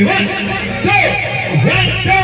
One, two, one, two.